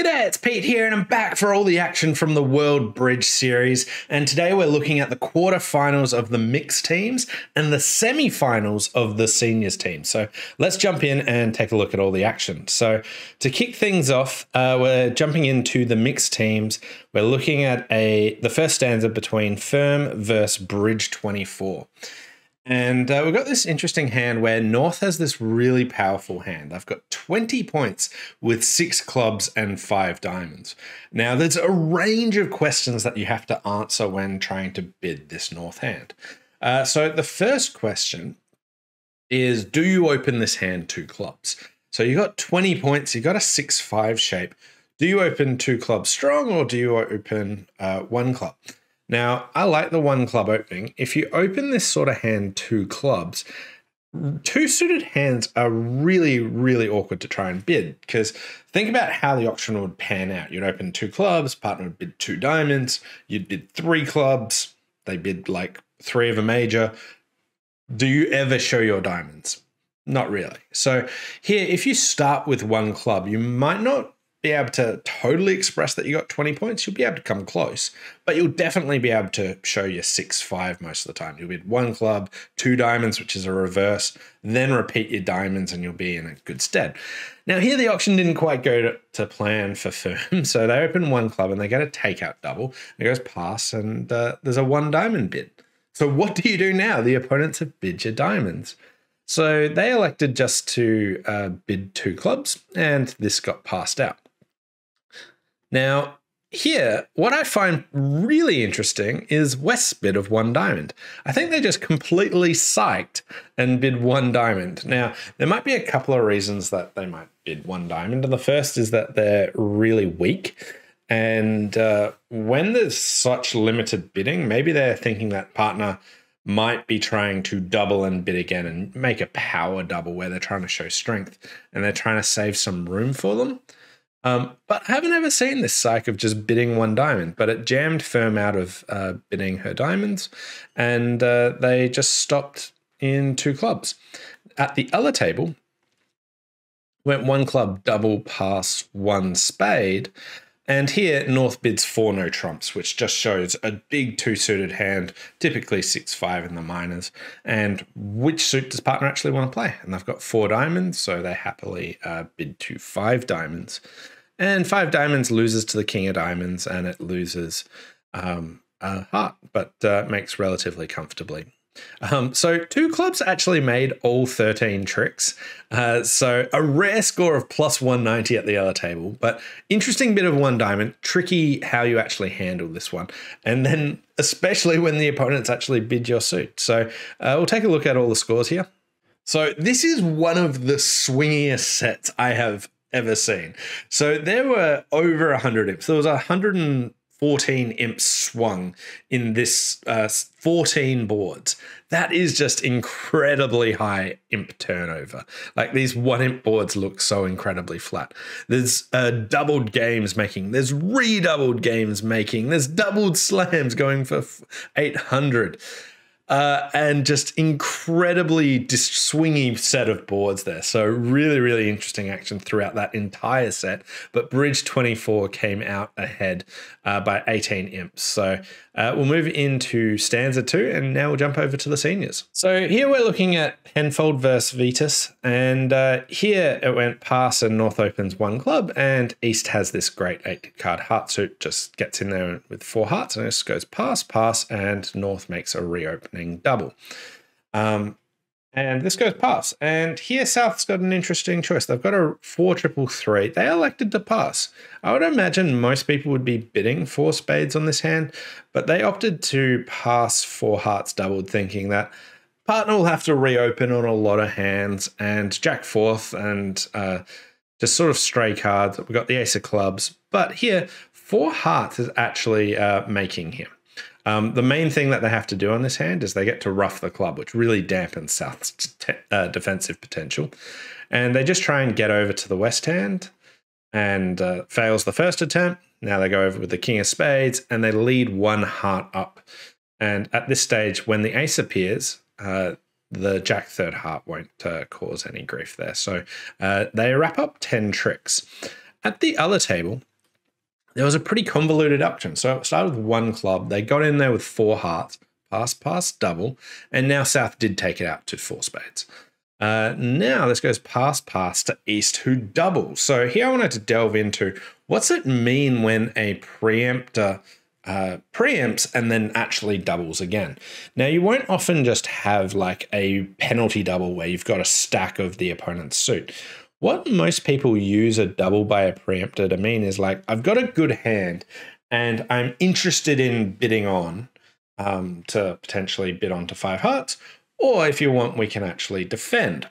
G'day, it's Pete here, and I'm back for all the action from the World Bridge Series. And today we're looking at the quarterfinals of the mixed teams and the semi-finals of the seniors team. So let's jump in and take a look at all the action. So to kick things off, uh, we're jumping into the mixed teams. We're looking at a the first stanza between Firm versus Bridge 24. And uh, we've got this interesting hand where North has this really powerful hand. I've got 20 points with six clubs and five diamonds. Now, there's a range of questions that you have to answer when trying to bid this North hand. Uh, so, the first question is Do you open this hand two clubs? So, you've got 20 points, You've got a 6 5 shape. Do you open two clubs strong or do you open uh, one club? Now, I like the one club opening. If you open this sort of hand two clubs, two suited hands are really, really awkward to try and bid because think about how the auction would pan out. You'd open two clubs, partner would bid two diamonds, you'd bid three clubs, they bid like three of a major. Do you ever show your diamonds? Not really. So, here, if you start with one club, you might not be able to totally express that you got 20 points, you'll be able to come close. But you'll definitely be able to show your 6 5 most of the time. You'll be one club, two diamonds, which is a reverse, then repeat your diamonds and you'll be in a good stead. Now, here the auction didn't quite go to, to plan for firm. So they open one club and they get a takeout double. It goes pass and uh, there's a one diamond bid. So what do you do now? The opponents have bid your diamonds. So they elected just to uh, bid two clubs and this got passed out. Now, here, what I find really interesting is West's bid of one diamond. I think they just completely psyched and bid one diamond. Now, there might be a couple of reasons that they might bid one diamond. And the first is that they're really weak. And uh, when there's such limited bidding, maybe they're thinking that partner might be trying to double and bid again and make a power double where they're trying to show strength and they're trying to save some room for them. Um, but I haven't ever seen this psych of just bidding one diamond, but it jammed firm out of uh, bidding her diamonds and uh, they just stopped in two clubs. At the other table, went one club double pass one spade. And here, North bids four no trumps, which just shows a big two suited hand, typically six five in the minors. And which suit does partner actually want to play? And they've got four diamonds, so they happily uh, bid to five diamonds. And five diamonds loses to the king of diamonds, and it loses um, a heart, but uh, makes relatively comfortably. Um, so two clubs actually made all 13 tricks. Uh, so a rare score of plus 190 at the other table, but interesting bit of one diamond. Tricky how you actually handle this one. And then especially when the opponents actually bid your suit. So uh, we'll take a look at all the scores here. So this is one of the swingiest sets I have ever seen. So there were over 100 imps. There was 114 imps swung in this uh, 14 boards. That is just incredibly high imp turnover. Like these one imp boards look so incredibly flat. There's uh, doubled games making, there's redoubled games making, there's doubled slams going for 800 uh, and just incredibly dis- swingy set of boards there. So really, really interesting action throughout that entire set. But Bridge 24 came out ahead uh, by 18 imps. So uh, we'll move into stanza two, and now we'll jump over to the seniors. So here we're looking at Penfold versus Vetus, and uh, here it went pass and North opens one club, and East has this great eight card heart suit, just gets in there with four hearts, and it just goes pass, pass, and North makes a reopening double. Um, and this goes pass. And here South's got an interesting choice. They've got a four triple three. They elected to pass. I would imagine most people would be bidding four spades on this hand, but they opted to pass four hearts doubled, thinking that partner will have to reopen on a lot of hands and Jack fourth and uh, just sort of stray cards. We've got the ace of clubs, but here four hearts is actually uh, making him. Um, the main thing that they have to do on this hand is they get to ruff the club, which really dampens South's uh, defensive potential. And they just try and get over to the west hand and uh, fails the first attempt. Now they go over with the king of spades and they lead one heart up. And at this stage, when the ace appears, uh, the jack third heart won't uh, cause any grief there. So uh, they wrap up 10 tricks. at the other table, there was a pretty convoluted auction. So it started with one club. They got in there with four hearts, pass, pass, double, and now South did take it out to four spades. Uh, now this goes pass, pass to East, who doubles. So here I wanted to delve into what's it mean when a preemptor uh, preempts and then actually doubles again. Now, you won't often just have like a penalty double where you've got a stack of the opponent's suit. What most people use a double by a preemptor to mean is like, I've got a good hand and I'm interested in bidding on um, to potentially bid on to five hearts, or if you want, we can actually defend.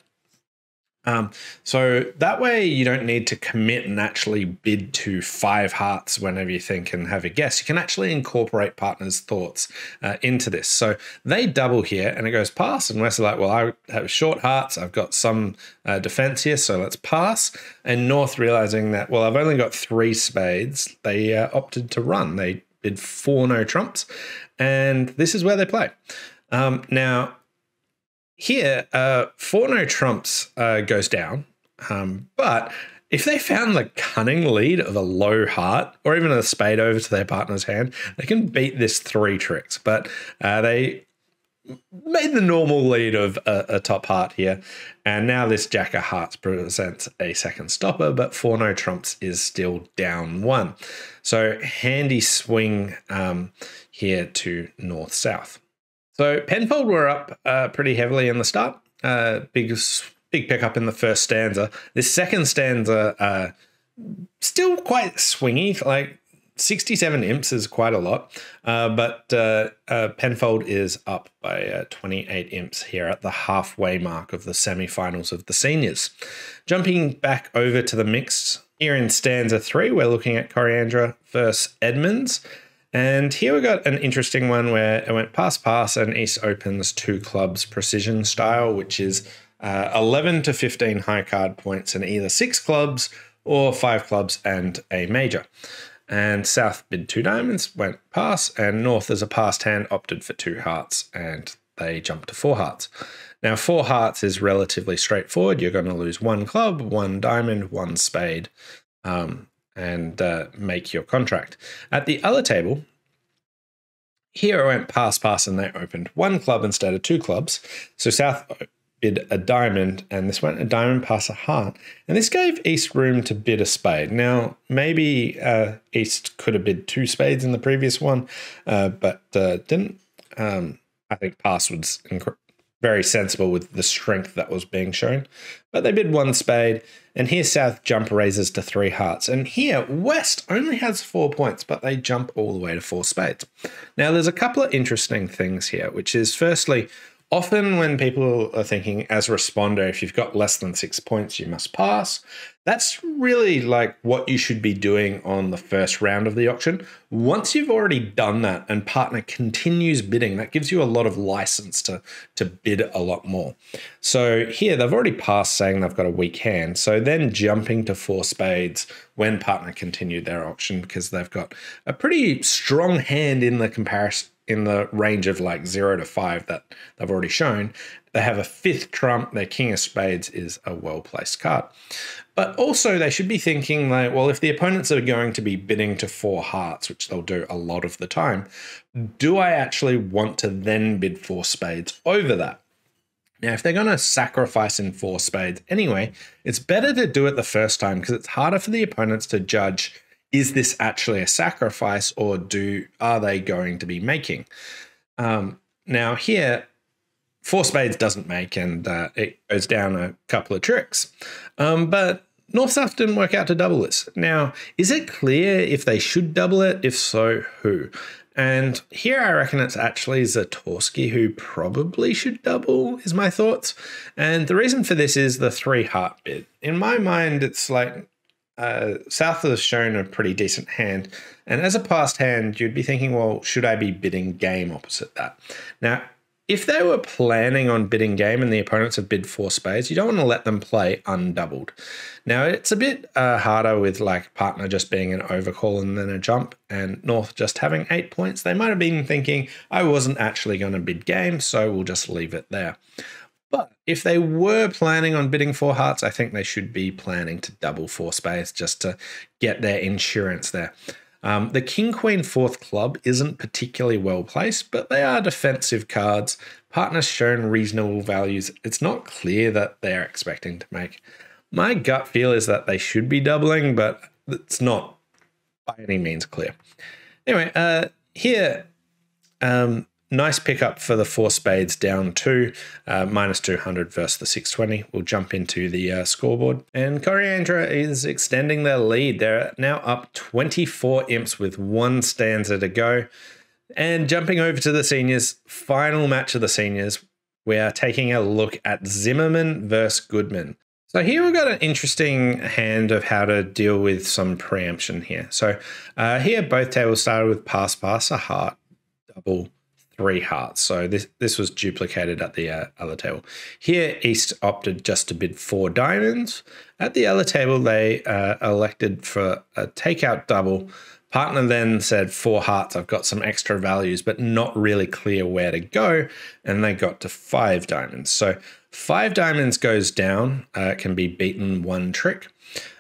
Um, so that way you don't need to commit and actually bid to five hearts whenever you think and have a guess. You can actually incorporate partners' thoughts uh, into this. So they double here and it goes pass. And West are like, well, I have short hearts. I've got some uh, defense here, so let's pass. And North realizing that, well, I've only got three spades, they uh, opted to run. They bid four no trumps. And this is where they play. Um, now, here, uh, four no trumps uh, goes down, um, but if they found the cunning lead of a low heart or even a spade over to their partner's hand, they can beat this three tricks. But uh, they made the normal lead of a, a, top heart here. And now this Jack of Hearts presents a second stopper, but four no trumps is still down one. So handy swing um, here to north south. So Penfold were up uh, pretty heavily in the start. Uh, big big pickup in the first stanza. This second stanza, uh, still quite swingy. Like 67 imps is quite a lot, uh, but uh, uh, Penfold is up by 28 imps here at the halfway mark of the semi-finals of the seniors. Jumping back over to the mixed, here in stanza three, we're looking at Coriandra versus Edmonds. And here we got an interesting one where it went pass pass and East opens two clubs precision style, which is uh, 11 to 15 high card points and either six clubs or five clubs and a major. And South bid two diamonds, went pass, and North as a passed hand opted for two hearts and they jumped to four hearts. Now, four hearts is relatively straightforward. You're going to lose one club, one diamond, one spade. Um, and uh, make your contract. At the other table, here I went pass pass and they opened one club instead of two clubs. So South bid a diamond and this went a diamond pass a heart. And this gave East room to bid a spade. Now, maybe uh, East could have bid two spades in the previous one, uh, but uh, didn't. Um, I think pass was very sensible with the strength that was being shown. But they bid one spade, and here South jump raises to three hearts. And here West only has four points, but they jump all the way to four spades. Now, there's a couple of interesting things here, which is firstly, often when people are thinking as a responder, if you've got less than six points, you must pass. That's really like what you should be doing on the first round of the auction. Once you've already done that and partner continues bidding, that gives you a lot of license to, to bid a lot more. So here they've already passed saying they've got a weak hand. So then jumping to four spades when partner continued their auction because they've got a pretty strong hand in the comparison in the range of like zero to five that they've already shown. They have a fifth trump. Their king of spades is a well placed card. But also, they should be thinking like, well, if the opponents are going to be bidding to four hearts, which they'll do a lot of the time, do I actually want to then bid four spades over that? Now, if they're going to sacrifice in four spades anyway, it's better to do it the first time because it's harder for the opponents to judge is this actually a sacrifice or do are they going to be making? Um, now here, four spades doesn't make, and uh, it goes down a couple of tricks. Um, but North South didn't work out to double this. Now, is it clear if they should double it? If so, who? And here I reckon it's actually Zatorski who probably should double, is my thoughts. And the reason for this is the three heart bid. In my mind, it's like uh, South has shown a pretty decent hand. And as a passed hand, you'd be thinking, well, should I be bidding game opposite that? Now, if they were planning on bidding game and the opponents have bid four spades, you don't want to let them play undoubled. Now, it's a bit uh, harder with like partner just being an overcall and then a jump, and North just having eight points. They might have been thinking, I wasn't actually going to bid game, so we'll just leave it there. But if they were planning on bidding for hearts, I think they should be planning to double four spades just to get their insurance there. Um, the King Queen fourth club isn't particularly well placed, but they are defensive cards. Partners shown reasonable values. It's not clear that they're expecting to make. My gut feel is that they should be doubling, but it's not by any means clear. Anyway, uh, here, um, nice pickup for the four spades down to uh, minus 200 versus the 620. We'll jump into the uh, scoreboard. And Coriandra is extending their lead. They're now up 24 imps with one stanza to go. And jumping over to the seniors, final match of the seniors, we are taking a look at Zimmerman versus Goodman. So here we've got an interesting hand of how to deal with some preemption here. So uh, here both tables started with pass pass a heart double three hearts. So this this was duplicated at the uh, other table. Here East opted just to bid four diamonds. At the other table they uh, elected for a takeout double. Partner then said four hearts. I've got some extra values, but not really clear where to go, and they got to five diamonds. So Five diamonds goes down, uh, can be beaten one trick.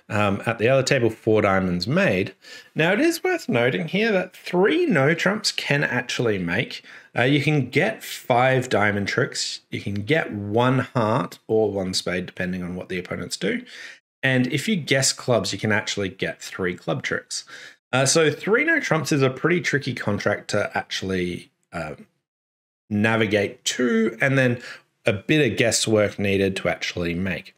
Um, at the other table, four diamonds made. Now, it is worth noting here that three no trumps can actually make. Uh, you can get five diamond tricks, you can get one heart or one spade, depending on what the opponents do. And if you guess clubs, you can actually get three club tricks. Uh, so, three no trumps is a pretty tricky contract to actually uh, navigate to. And then a bit of guesswork needed to actually make.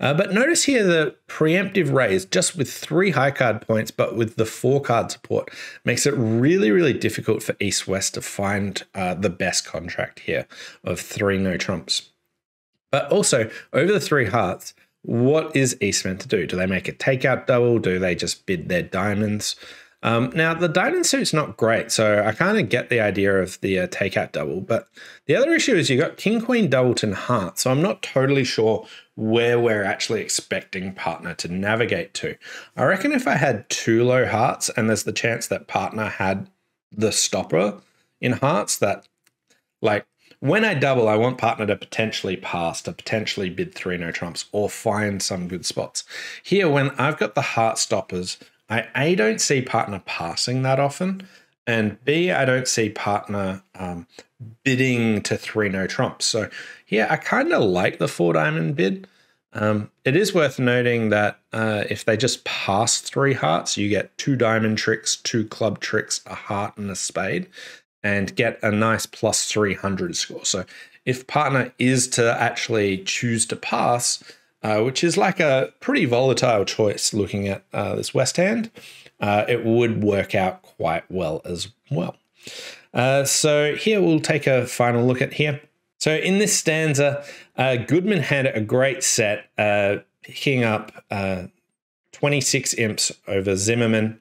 Uh, but notice here the preemptive raise, just with three high card points, but with the four card support, makes it really, really difficult for East West to find uh, the best contract here of three no trumps. But also, over the three hearts, what is East meant to do? Do they make a takeout double? Do they just bid their diamonds? Um, now, the diamond suit's not great, so I kind of get the idea of the uh, takeout double. But the other issue is you've got King Queen Doubleton Heart, so I'm not totally sure where we're actually expecting partner to navigate to. I reckon if I had two low hearts and there's the chance that partner had the stopper in hearts, that like when I double, I want partner to potentially pass, to potentially bid three no trumps or find some good spots. Here, when I've got the heart stoppers I A don't see partner passing that often, and B I don't see partner um, bidding to three no trumps. So yeah, I kind of like the four diamond bid. Um, it is worth noting that uh, if they just pass three hearts, you get two diamond tricks, two club tricks, a heart, and a spade, and get a nice plus 300 score. So if partner is to actually choose to pass, uh, which is like a pretty volatile choice looking at uh, this West Hand. Uh, it would work out quite well as well. Uh, so here we'll take a final look at here. So in this stanza, uh, Goodman had a great set, picking up 26 imps over Zimmerman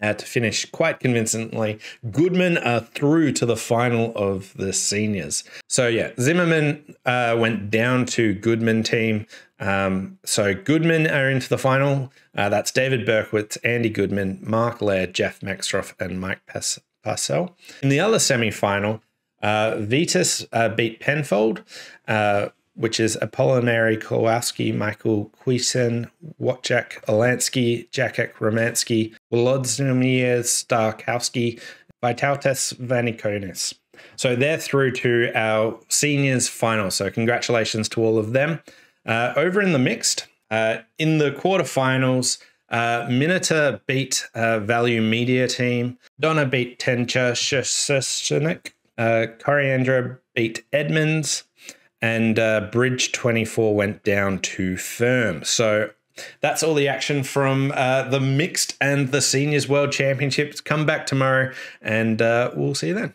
uh, to finish quite convincingly. Goodman are through to the final of the seniors. So yeah, Zimmerman uh, went down to Goodman team. Um, so Goodman are into the final. Uh, that's David Berkowitz, Andy Goodman, Mark Laird, Jeff Meckstroth, and Mike Passell. In the other semi-final, uh, Vitas uh, beat Penfold. Which is Apolinary Kowalski, Michael Kwiecien, Wojciech Olański, Jacek Romański, Volodymyr Starkowski, Vytautas Vainikonis. So they're through to our seniors final. So congratulations to all of them. Uh, over in the mixed, uh, in the quarterfinals, uh, Minita beat uh, Value Media team. Donna beat Tencha Sheshenik. Uh, Coriandra beat Edmonds and uh, Bridge 24 went down to Firm. So that's all the action from uh, the mixed and the seniors world championships. Come back tomorrow, and uh, we'll see you then.